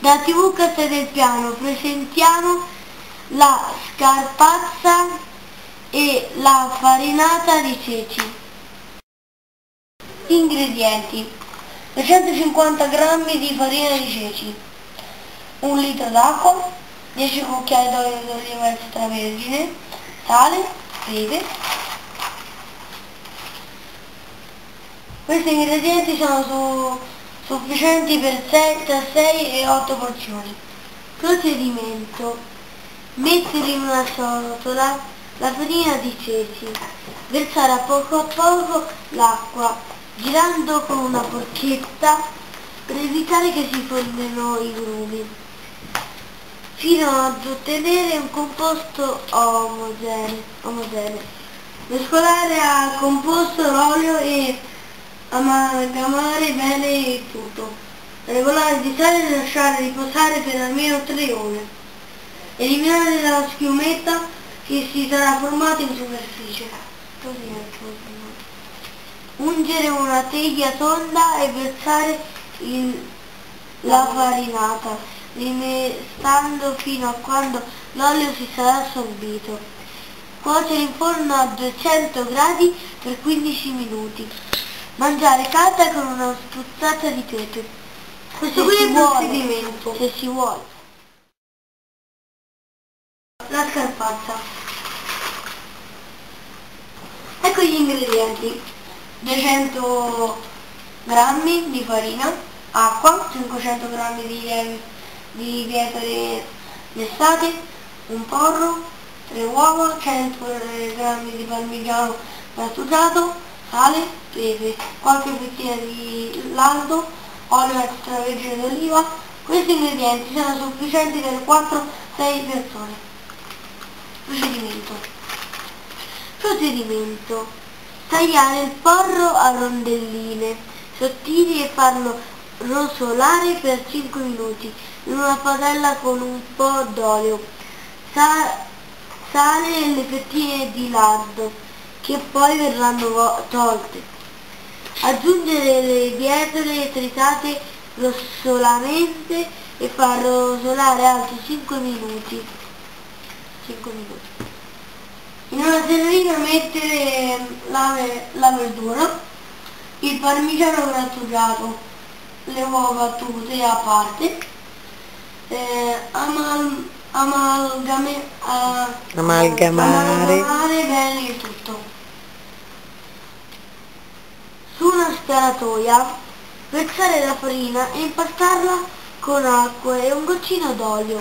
Da TV Casa del Piano presentiamo la scarpazza e la farinata di ceci. Ingredienti 250 g di farina di ceci, 1 litro d'acqua, 10 cucchiai d'olio d'oliva extravergine, sale, pepe. Questi ingredienti sono su sufficienti per 6, tra 6 e 8 porzioni. Procedimento. Mettere in una ciotola la farina di ceci, versare a poco a poco l'acqua, girando con una forchetta per evitare che si formino i grumi, fino ad ottenere un composto omogeneo. Mescolare al composto l'olio amalgamare bene il tutto, regolare di sale e lasciare riposare per almeno 3 ore, eliminare la schiumetta che si sarà formata in superficie, ungere una teglia tonda e versare il, la farinata, rimestando fino a quando l'olio si sarà assorbito. Cuocere in forno a 200 gradi per 15 minuti. Mangiare calda con una spruzzata di pepe. Questo qui è il procedimento. Se si vuole. La scarpazza. Ecco gli ingredienti. 200 grammi di farina, acqua, 500 grammi di, di pietre lessate, un porro, 3 uova, 100 grammi di parmigiano grattugiato, sale, pepe, qualche fettina di lardo, olio extravergine d'oliva. Questi ingredienti sono sufficienti per 4-6 persone. Procedimento. Procedimento. Tagliare il porro a rondelline sottili e farlo rosolare per 5 minuti in una padella con un po' d'olio, Sa sale le fettine di lardo che poi verranno tolte. Aggiungere le bietole tritate rossolamente e far rosolare altri 5 minuti. 5 minuti. In una terrina mettere la, la verdura, il parmigiano grattugiato, le uova battute a parte, eh, amal, amalgame, uh, amalgamare. amalgamare bene il tutto. Sparatoia versare la farina e impastarla con acqua e un goccino d'olio.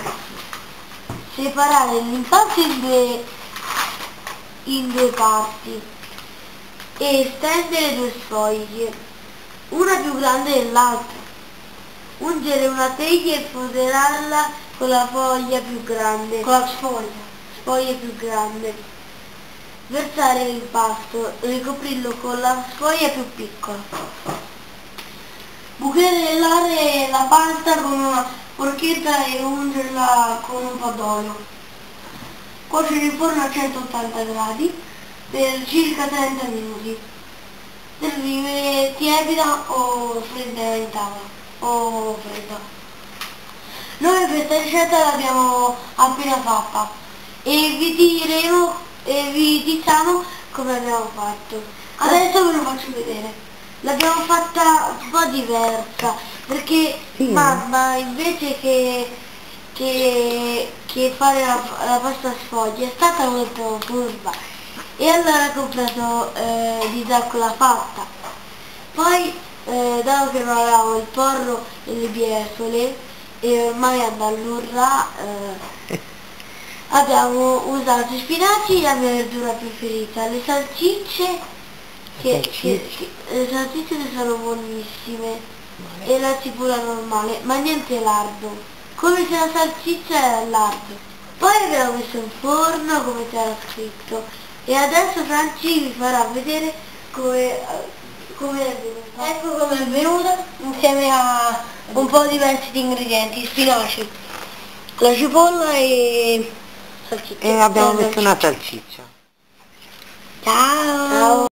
Separare l'impasto in in due parti e stendere due sfoglie, una più grande dell'altra. Ungere una teglia e foderarla con la foglia più grande, con la sfoglia, sfoglia più grande versare l'impasto, ricoprirlo con la sfoglia più piccola. Bucherellare la pasta con una forchetta e ungerla con un po' d'olio. Cuocere in forno a 180 gradi per circa 30 minuti. Servire tiepida o fredda in tavola o fredda. Noi questa ricetta l'abbiamo appena fatta e vi diremo e vi diciamo come abbiamo fatto. Adesso ve lo faccio vedere. L'abbiamo fatta un po' diversa, perché sì. mamma invece che, che, che fare la, la pasta sfoglia è stata molto furba e allora ha comprato eh, di la fatta. Poi, eh, dato che non avevamo il porro e le bietole, e ormai andall'urra, eh, abbiamo usato i spinaci la mia verdura preferita, le salsicce che, che, che le salsicce sono buonissime vale. e la cipolla normale, ma niente lardo, come se la salsiccia era lardo. Poi abbiamo messo in forno come c'era scritto e adesso Franci vi farà vedere come, come è venuta. Ecco come è venuta insieme a un po' diversi di ingredienti, spinaci, la cipolla e salsiccia. E abbiamo messo una salsiccia. Ciao. Ciao.